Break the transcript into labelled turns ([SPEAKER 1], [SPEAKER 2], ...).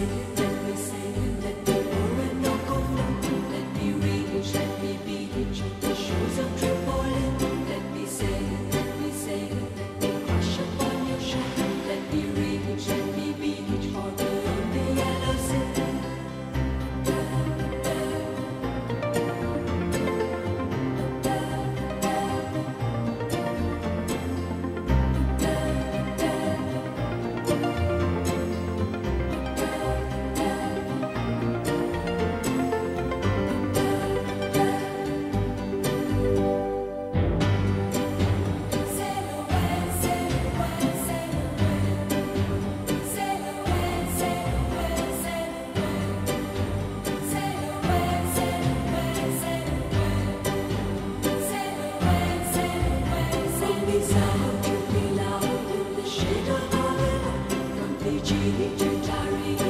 [SPEAKER 1] Thank Legendary.